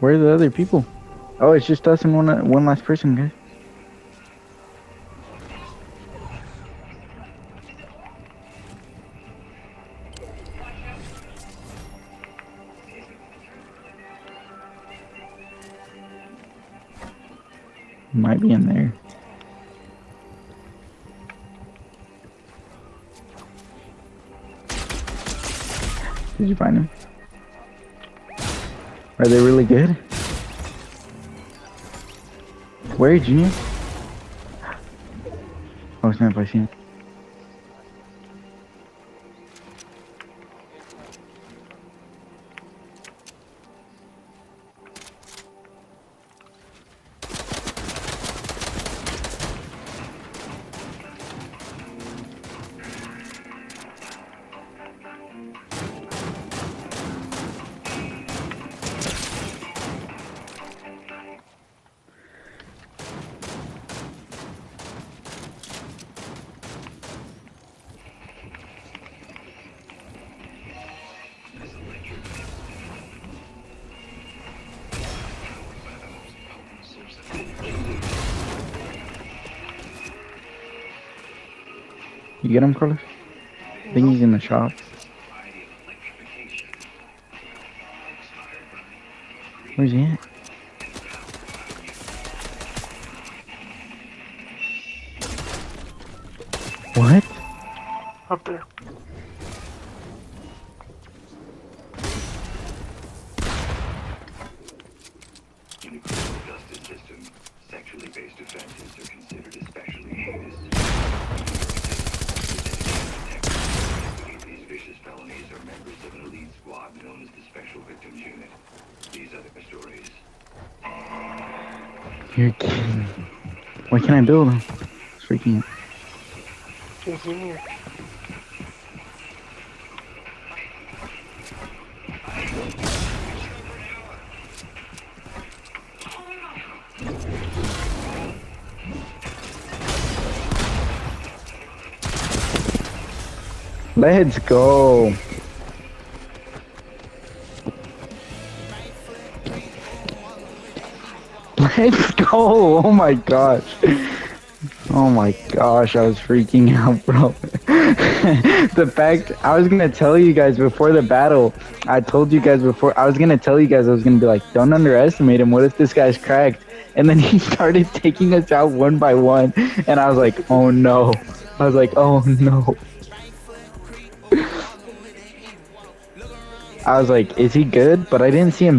Where are the other people? Oh, it's just us and one uh, one last person, guys. Might be in there. Did you find him? Are they really good? Where, are you, Junior? Oh snap, I see him. You get him, Carlos? I think he's in the shop. Where's he at? What? Up there. In the criminal justice system, sexually based offenses are considered especially heinous. Unit. These are their stories. You're kidding me. Why can't I build him? It's freaking He's in here. Let's go. Let's go. Oh my gosh. Oh my gosh, I was freaking out, bro. the fact I was gonna tell you guys before the battle, I told you guys before, I was gonna tell you guys, I was gonna be like, don't underestimate him. What if this guy's cracked? And then he started taking us out one by one, and I was like, oh no. I was like, oh no. I was like, is he good? But I didn't see him